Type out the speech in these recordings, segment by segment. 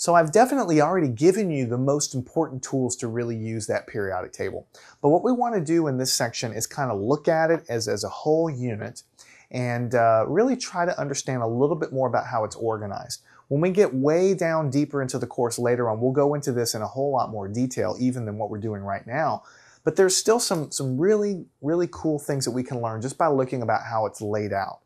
So I've definitely already given you the most important tools to really use that periodic table. But what we want to do in this section is kind of look at it as, as a whole unit and uh, really try to understand a little bit more about how it's organized. When we get way down deeper into the course later on, we'll go into this in a whole lot more detail even than what we're doing right now. But there's still some, some really, really cool things that we can learn just by looking about how it's laid out.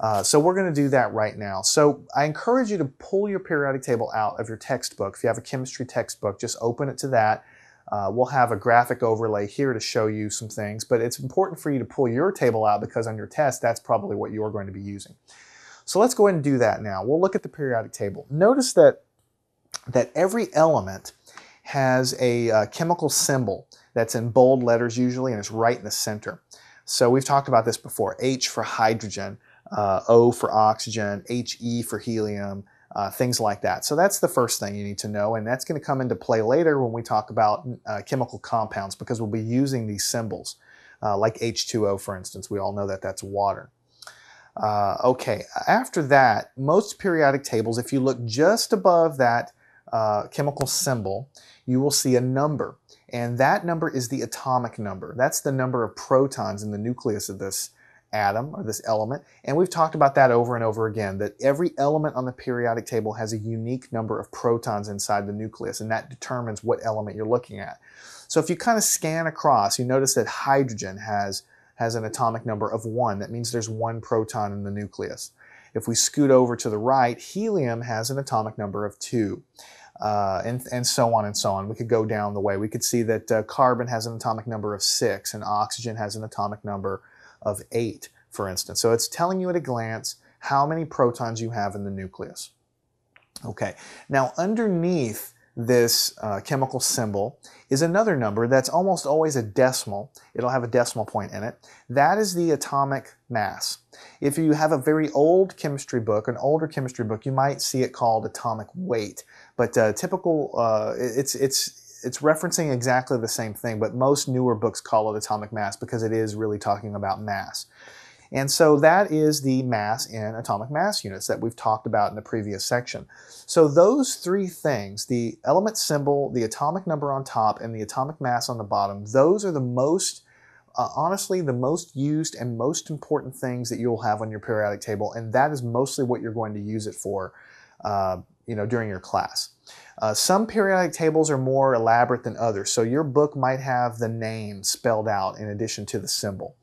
Uh, so we're going to do that right now. So I encourage you to pull your periodic table out of your textbook. If you have a chemistry textbook, just open it to that. Uh, we'll have a graphic overlay here to show you some things, but it's important for you to pull your table out because on your test, that's probably what you're going to be using. So let's go ahead and do that now. We'll look at the periodic table. Notice that, that every element has a uh, chemical symbol that's in bold letters usually, and it's right in the center. So we've talked about this before. H for hydrogen, uh, O for oxygen, He for helium, uh, things like that. So that's the first thing you need to know, and that's going to come into play later when we talk about uh, chemical compounds because we'll be using these symbols, uh, like H2O, for instance. We all know that that's water. Uh, okay, after that, most periodic tables, if you look just above that uh, chemical symbol, you will see a number, and that number is the atomic number. That's the number of protons in the nucleus of this atom or this element. And we've talked about that over and over again, that every element on the periodic table has a unique number of protons inside the nucleus, and that determines what element you're looking at. So if you kind of scan across, you notice that hydrogen has, has an atomic number of one. That means there's one proton in the nucleus. If we scoot over to the right, helium has an atomic number of two. Uh, and, and so on and so on. We could go down the way. We could see that uh, carbon has an atomic number of six and oxygen has an atomic number of 8, for instance. So it's telling you at a glance how many protons you have in the nucleus. Okay, now underneath this uh, chemical symbol is another number that's almost always a decimal. It'll have a decimal point in it. That is the atomic mass. If you have a very old chemistry book, an older chemistry book, you might see it called atomic weight. But uh, typical, uh, it's, it's it's referencing exactly the same thing, but most newer books call it atomic mass because it is really talking about mass. And so that is the mass in atomic mass units that we've talked about in the previous section. So those three things, the element symbol, the atomic number on top, and the atomic mass on the bottom, those are the most, uh, honestly, the most used and most important things that you'll have on your periodic table. And that is mostly what you're going to use it for, uh, you know, during your class. Uh, some periodic tables are more elaborate than others, so your book might have the name spelled out in addition to the symbol.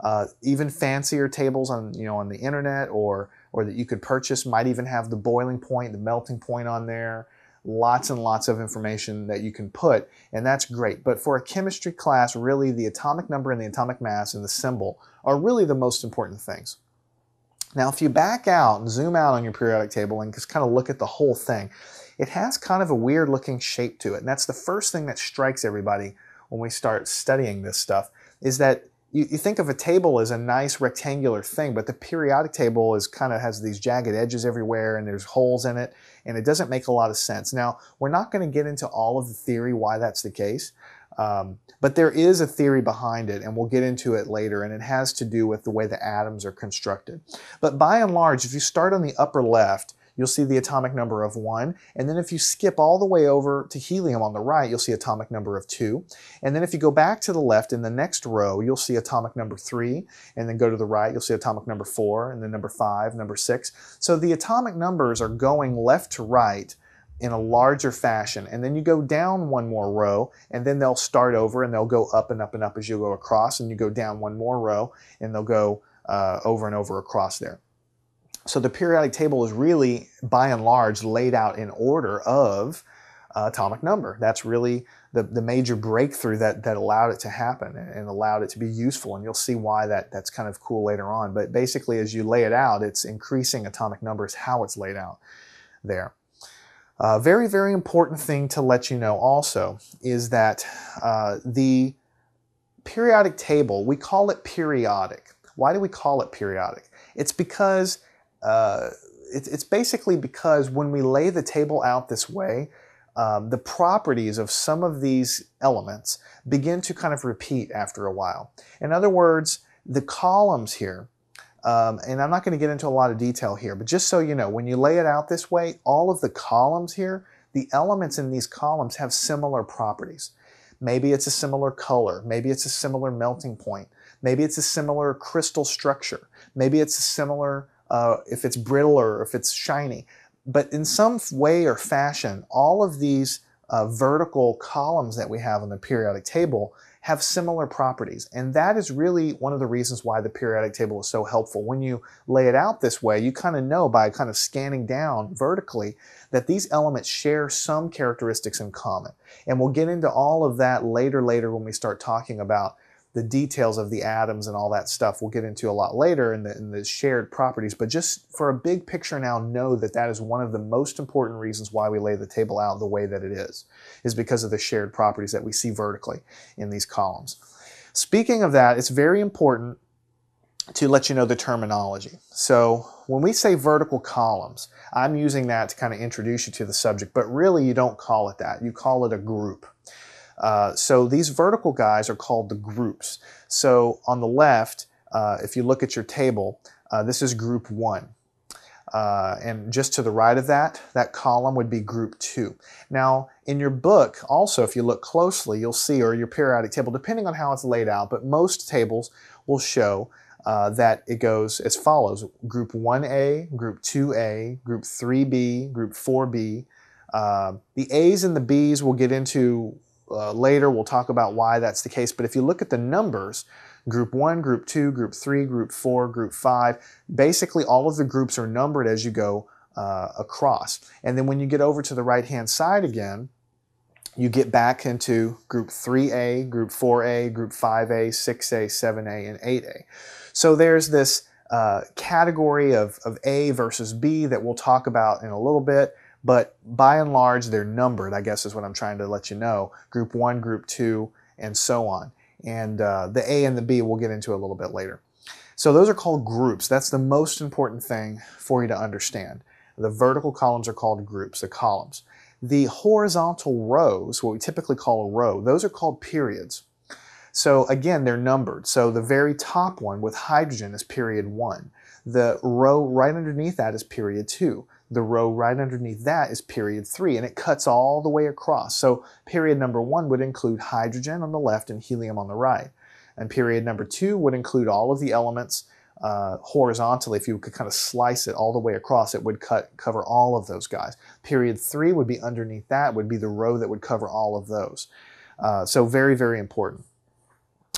Uh, even fancier tables on you know on the internet or or that you could purchase might even have the boiling point, the melting point on there. Lots and lots of information that you can put, and that's great. But for a chemistry class, really the atomic number and the atomic mass and the symbol are really the most important things. Now, if you back out and zoom out on your periodic table and just kind of look at the whole thing, it has kind of a weird looking shape to it. And that's the first thing that strikes everybody when we start studying this stuff is that you, you think of a table as a nice rectangular thing, but the periodic table is kind of has these jagged edges everywhere and there's holes in it and it doesn't make a lot of sense. Now, we're not going to get into all of the theory why that's the case, um, but there is a theory behind it, and we'll get into it later, and it has to do with the way the atoms are constructed. But by and large, if you start on the upper left, you'll see the atomic number of 1. And then if you skip all the way over to helium on the right, you'll see atomic number of 2. And then if you go back to the left in the next row, you'll see atomic number 3. And then go to the right, you'll see atomic number 4, and then number 5, number 6. So the atomic numbers are going left to right in a larger fashion. And then you go down one more row, and then they'll start over and they'll go up and up and up as you go across. And you go down one more row, and they'll go uh, over and over across there. So the periodic table is really, by and large, laid out in order of uh, atomic number. That's really the, the major breakthrough that, that allowed it to happen and allowed it to be useful. And you'll see why that, that's kind of cool later on. But basically, as you lay it out, it's increasing atomic numbers, how it's laid out there. A uh, very, very important thing to let you know also is that uh, the periodic table, we call it periodic. Why do we call it periodic? It's because uh, it's, it's basically because when we lay the table out this way, um, the properties of some of these elements begin to kind of repeat after a while. In other words, the columns here, um, and I'm not going to get into a lot of detail here, but just so you know, when you lay it out this way, all of the columns here, the elements in these columns have similar properties. Maybe it's a similar color. Maybe it's a similar melting point. Maybe it's a similar crystal structure. Maybe it's a similar, uh, if it's brittle or if it's shiny. But in some way or fashion, all of these uh, vertical columns that we have on the periodic table have similar properties. And that is really one of the reasons why the periodic table is so helpful. When you lay it out this way, you kind of know by kind of scanning down vertically that these elements share some characteristics in common. And we'll get into all of that later, later when we start talking about the details of the atoms and all that stuff we'll get into a lot later in the, in the, shared properties. But just for a big picture now, know that that is one of the most important reasons why we lay the table out the way that it is, is because of the shared properties that we see vertically in these columns. Speaking of that, it's very important to let you know the terminology. So when we say vertical columns, I'm using that to kind of introduce you to the subject, but really you don't call it that. You call it a group. Uh, so these vertical guys are called the groups. So on the left, uh, if you look at your table, uh, this is group one. Uh, and just to the right of that, that column would be group two. Now, in your book, also, if you look closely, you'll see, or your periodic table, depending on how it's laid out, but most tables will show uh, that it goes as follows. Group 1A, Group 2A, Group 3B, Group 4B. Uh, the A's and the B's we'll get into uh, later. We'll talk about why that's the case. But if you look at the numbers, group 1, group 2, group 3, group 4, group 5, basically all of the groups are numbered as you go uh, across. And then when you get over to the right-hand side again, you get back into group 3A, group 4A, group 5A, 6A, 7A, and 8A. So there's this uh, category of, of A versus B that we'll talk about in a little bit. But by and large, they're numbered, I guess is what I'm trying to let you know. Group 1, Group 2, and so on. And uh, the A and the B we'll get into a little bit later. So those are called groups. That's the most important thing for you to understand. The vertical columns are called groups, the columns. The horizontal rows, what we typically call a row, those are called periods. So again, they're numbered. So the very top one with hydrogen is period one. The row right underneath that is period two. The row right underneath that is period three, and it cuts all the way across. So period number one would include hydrogen on the left and helium on the right. And period number two would include all of the elements uh, horizontally. If you could kind of slice it all the way across, it would cut cover all of those guys. Period three would be underneath that, would be the row that would cover all of those. Uh, so very, very important.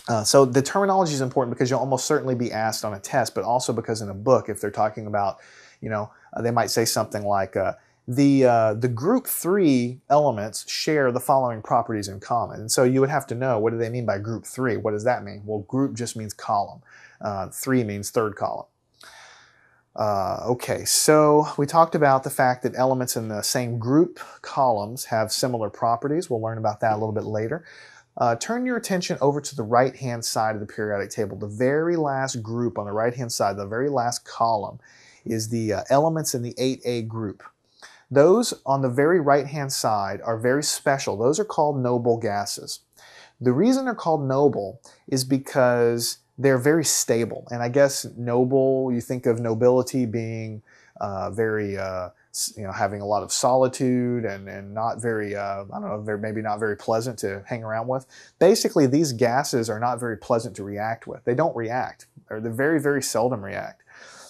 Uh, so the terminology is important because you'll almost certainly be asked on a test, but also because in a book, if they're talking about, you know, they might say something like, uh, the, uh, the group three elements share the following properties in common. And so you would have to know, what do they mean by group three? What does that mean? Well, group just means column. Uh, three means third column. Uh, okay, so we talked about the fact that elements in the same group columns have similar properties. We'll learn about that a little bit later. Uh, turn your attention over to the right-hand side of the periodic table. The very last group on the right-hand side, the very last column, is the uh, elements in the 8A group. Those on the very right-hand side are very special. Those are called noble gases. The reason they're called noble is because they're very stable. And I guess noble, you think of nobility being uh, very, uh, you know, having a lot of solitude and, and not very, uh, I don't know, very, maybe not very pleasant to hang around with. Basically, these gases are not very pleasant to react with. They don't react, or they very, very seldom react.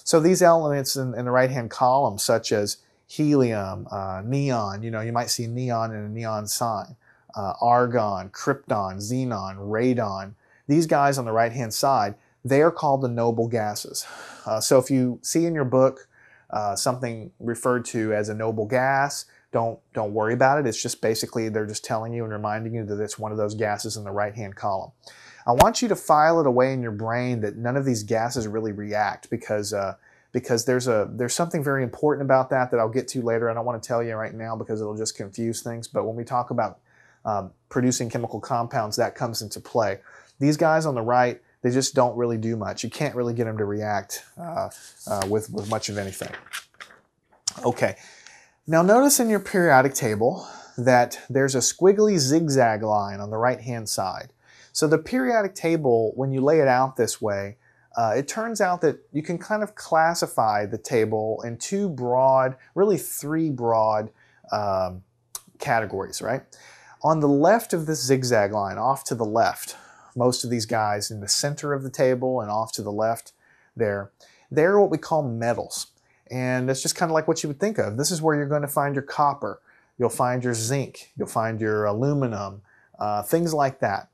So these elements in, in the right-hand column, such as helium, uh, neon, you know, you might see neon in a neon sign, uh, argon, krypton, xenon, radon. These guys on the right-hand side, they are called the noble gases. Uh, so if you see in your book uh, something referred to as a noble gas, don't don't worry about it. It's just basically they're just telling you and reminding you that it's one of those gases in the right-hand column. I want you to file it away in your brain that none of these gases really react because uh, because there's a there's something very important about that that I'll get to later. I don't want to tell you right now because it'll just confuse things. But when we talk about um, producing chemical compounds, that comes into play. These guys on the right, they just don't really do much. You can't really get them to react uh, uh, with, with much of anything. Okay, now notice in your periodic table that there's a squiggly zigzag line on the right-hand side. So the periodic table, when you lay it out this way, uh, it turns out that you can kind of classify the table in two broad, really three broad um, categories, right? On the left of this zigzag line, off to the left, most of these guys in the center of the table and off to the left there, they're what we call metals. And it's just kind of like what you would think of. This is where you're going to find your copper, you'll find your zinc, you'll find your aluminum, uh, things like that.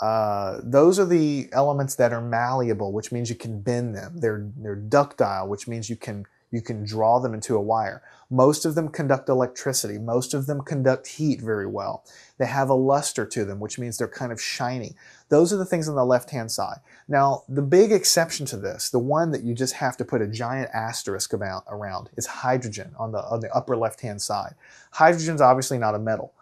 Uh, those are the elements that are malleable, which means you can bend them. They're, they're ductile, which means you can you can draw them into a wire. Most of them conduct electricity. Most of them conduct heat very well. They have a luster to them, which means they're kind of shiny. Those are the things on the left-hand side. Now, the big exception to this, the one that you just have to put a giant asterisk about around, is hydrogen on the, on the upper left-hand side. Hydrogen is obviously not a metal.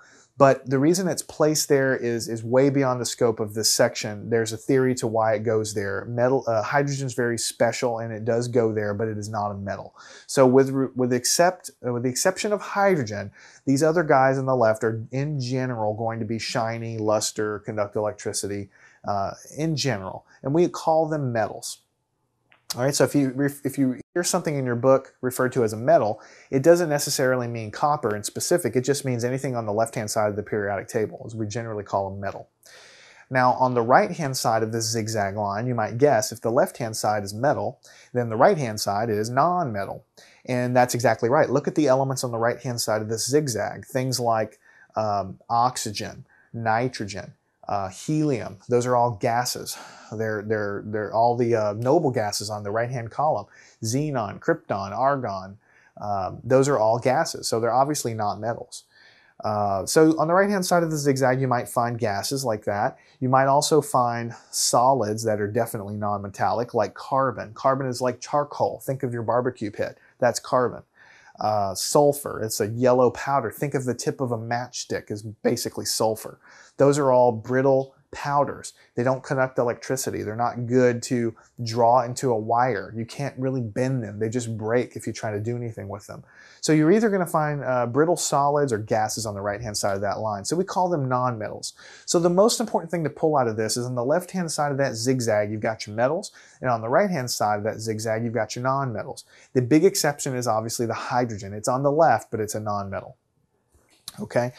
But the reason it's placed there is, is way beyond the scope of this section. There's a theory to why it goes there. Metal, uh, hydrogen is very special and it does go there, but it is not a metal. So with, with, except, uh, with the exception of hydrogen, these other guys on the left are in general going to be shiny, luster, conduct electricity uh, in general. And we call them metals. All right, so if you, if you hear something in your book referred to as a metal, it doesn't necessarily mean copper in specific. It just means anything on the left-hand side of the periodic table, as we generally call a metal. Now, on the right-hand side of this zigzag line, you might guess if the left-hand side is metal, then the right-hand side is non-metal. And that's exactly right. Look at the elements on the right-hand side of this zigzag. Things like um, oxygen, nitrogen, uh, helium, those are all gases. They're, they're, they're all the uh, noble gases on the right-hand column. Xenon, krypton, argon, um, those are all gases. So they're obviously not metals. Uh, so on the right-hand side of the zigzag, you might find gases like that. You might also find solids that are definitely non-metallic, like carbon. Carbon is like charcoal. Think of your barbecue pit. That's carbon. Uh, sulfur, it's a yellow powder. Think of the tip of a matchstick as basically sulfur. Those are all brittle powders. They don't conduct electricity. They're not good to draw into a wire. You can't really bend them. They just break if you try to do anything with them. So you're either going to find uh, brittle solids or gases on the right-hand side of that line. So we call them nonmetals. So the most important thing to pull out of this is on the left-hand side of that zigzag, you've got your metals, and on the right-hand side of that zigzag, you've got your nonmetals. The big exception is obviously the hydrogen. It's on the left, but it's a nonmetal. Okay?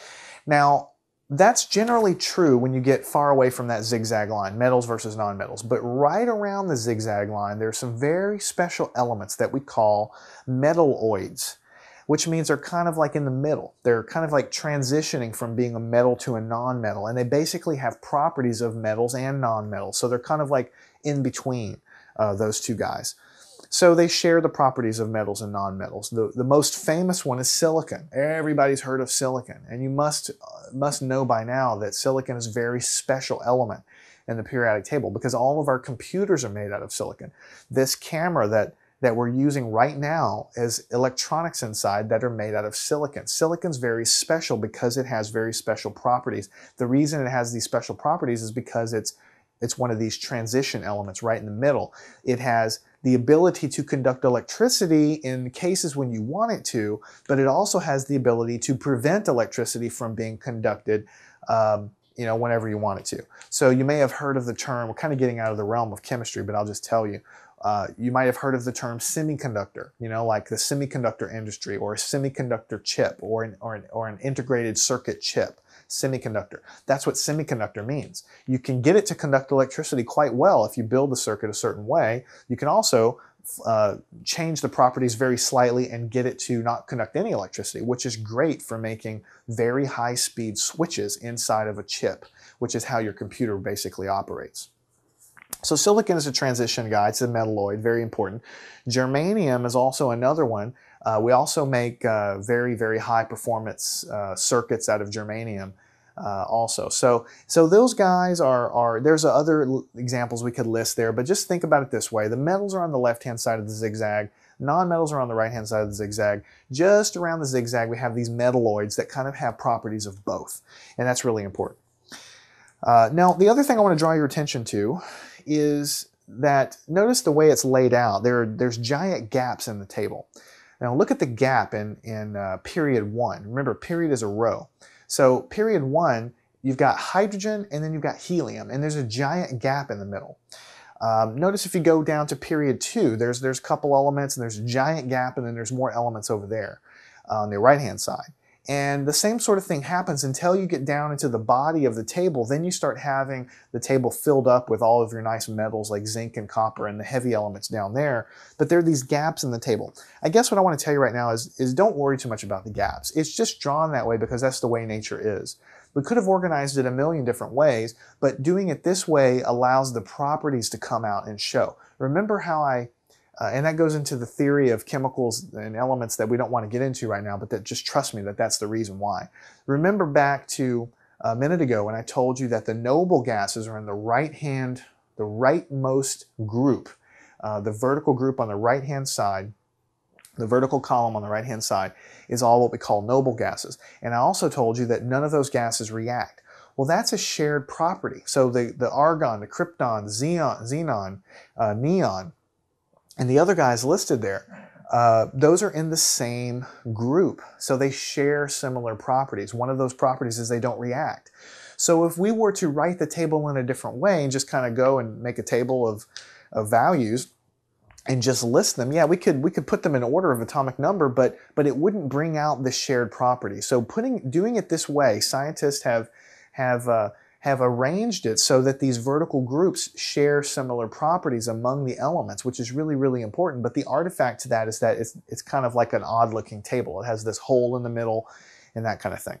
Now, that's generally true when you get far away from that zigzag line, metals versus nonmetals. But right around the zigzag line, there's some very special elements that we call metalloids, which means they're kind of like in the middle. They're kind of like transitioning from being a metal to a nonmetal, and they basically have properties of metals and nonmetals. So they're kind of like in between uh, those two guys. So they share the properties of metals and nonmetals. The, the most famous one is silicon. Everybody's heard of silicon, and you must, uh, must know by now that silicon is a very special element in the periodic table because all of our computers are made out of silicon. This camera that that we're using right now is electronics inside that are made out of silicon. Silicon's very special because it has very special properties. The reason it has these special properties is because it's it's one of these transition elements right in the middle. It has the ability to conduct electricity in cases when you want it to, but it also has the ability to prevent electricity from being conducted um, you know, whenever you want it to. So you may have heard of the term, we're kind of getting out of the realm of chemistry, but I'll just tell you, uh, you might have heard of the term semiconductor, you know, like the semiconductor industry or a semiconductor chip or an, or an, or an integrated circuit chip semiconductor. That's what semiconductor means. You can get it to conduct electricity quite well if you build the circuit a certain way. You can also uh, change the properties very slightly and get it to not conduct any electricity, which is great for making very high speed switches inside of a chip, which is how your computer basically operates. So silicon is a transition guy, it's a metalloid, very important. Germanium is also another one. Uh, we also make uh, very, very high performance uh, circuits out of germanium uh, also. So, so those guys are, are there's other examples we could list there, but just think about it this way. The metals are on the left-hand side of the zigzag. Non-metals are on the right-hand side of the zigzag. Just around the zigzag, we have these metalloids that kind of have properties of both, and that's really important. Uh, now, the other thing I want to draw your attention to is that notice the way it's laid out. There, there's giant gaps in the table. Now look at the gap in, in uh, period one. Remember, period is a row. So period one, you've got hydrogen and then you've got helium, and there's a giant gap in the middle. Um, notice if you go down to period two, there's there's a couple elements and there's a giant gap and then there's more elements over there uh, on the right hand side. And the same sort of thing happens until you get down into the body of the table. Then you start having the table filled up with all of your nice metals like zinc and copper and the heavy elements down there. But there are these gaps in the table. I guess what I want to tell you right now is, is don't worry too much about the gaps. It's just drawn that way because that's the way nature is. We could have organized it a million different ways, but doing it this way allows the properties to come out and show. Remember how I uh, and that goes into the theory of chemicals and elements that we don't want to get into right now, but that just trust me that that's the reason why. Remember back to a minute ago when I told you that the noble gases are in the right hand, the rightmost group, uh, the vertical group on the right hand side, the vertical column on the right hand side is all what we call noble gases. And I also told you that none of those gases react. Well, that's a shared property. So the, the argon, the krypton, xenon, xenon uh, neon, and the other guys listed there, uh, those are in the same group. So they share similar properties. One of those properties is they don't react. So if we were to write the table in a different way and just kind of go and make a table of, of values and just list them, yeah, we could we could put them in order of atomic number, but but it wouldn't bring out the shared property. So putting doing it this way, scientists have have uh, have arranged it so that these vertical groups share similar properties among the elements, which is really, really important. But the artifact to that is that it's, it's kind of like an odd looking table. It has this hole in the middle and that kind of thing.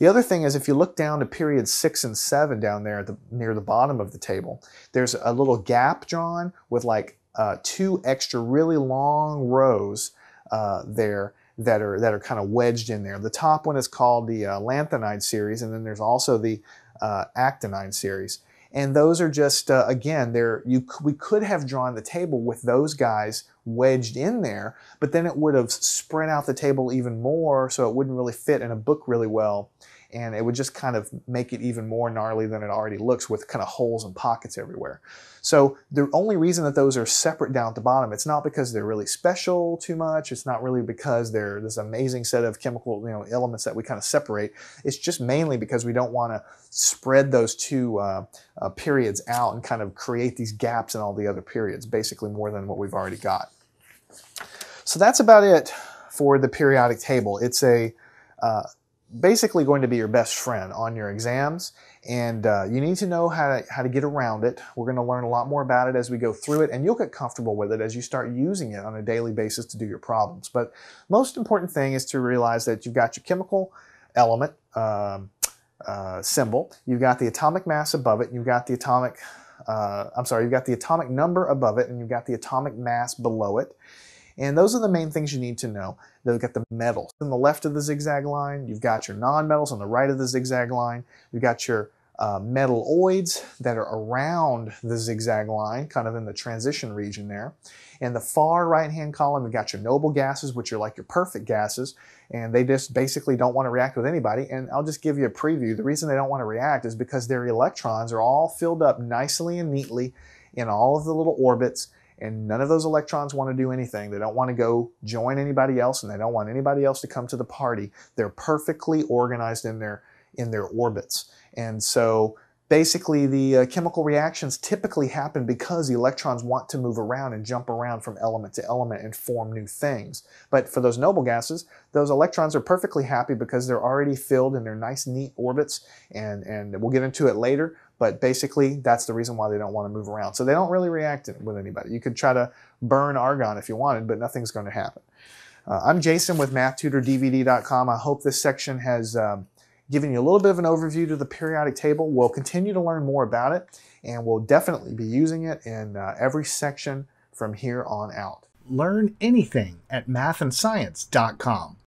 The other thing is if you look down to period six and seven down there the, near the bottom of the table, there's a little gap drawn with like uh, two extra really long rows uh, there that are that are kind of wedged in there. The top one is called the uh, lanthanide series, and then there's also the uh, actinide series. And those are just uh, again, there you we could have drawn the table with those guys wedged in there, but then it would have spread out the table even more, so it wouldn't really fit in a book really well and it would just kind of make it even more gnarly than it already looks with kind of holes and pockets everywhere. So the only reason that those are separate down at the bottom, it's not because they're really special too much. It's not really because they're this amazing set of chemical you know, elements that we kind of separate. It's just mainly because we don't want to spread those two uh, uh, periods out and kind of create these gaps in all the other periods, basically more than what we've already got. So that's about it for the periodic table. It's a uh, basically going to be your best friend on your exams and uh, you need to know how to, how to get around it. We're going to learn a lot more about it as we go through it and you'll get comfortable with it as you start using it on a daily basis to do your problems. But most important thing is to realize that you've got your chemical element um, uh, symbol, you've got the atomic mass above it, you've got the atomic, uh, I'm sorry, you've got the atomic number above it and you've got the atomic mass below it. And those are the main things you need to know. They've got the metals on the left of the zigzag line. You've got your non-metals on the right of the zigzag line. You've got your uh, metalloids that are around the zigzag line, kind of in the transition region there. In the far right-hand column, you've got your noble gases, which are like your perfect gases, and they just basically don't want to react with anybody. And I'll just give you a preview. The reason they don't want to react is because their electrons are all filled up nicely and neatly in all of the little orbits and none of those electrons want to do anything. They don't want to go join anybody else and they don't want anybody else to come to the party. They're perfectly organized in their in their orbits. And so basically the uh, chemical reactions typically happen because the electrons want to move around and jump around from element to element and form new things. But for those noble gases, those electrons are perfectly happy because they're already filled in their nice neat orbits and, and we'll get into it later. But basically, that's the reason why they don't want to move around. So they don't really react with anybody. You could try to burn argon if you wanted, but nothing's going to happen. Uh, I'm Jason with MathTutorDVD.com. I hope this section has um, given you a little bit of an overview to the periodic table. We'll continue to learn more about it, and we'll definitely be using it in uh, every section from here on out. Learn anything at mathandscience.com.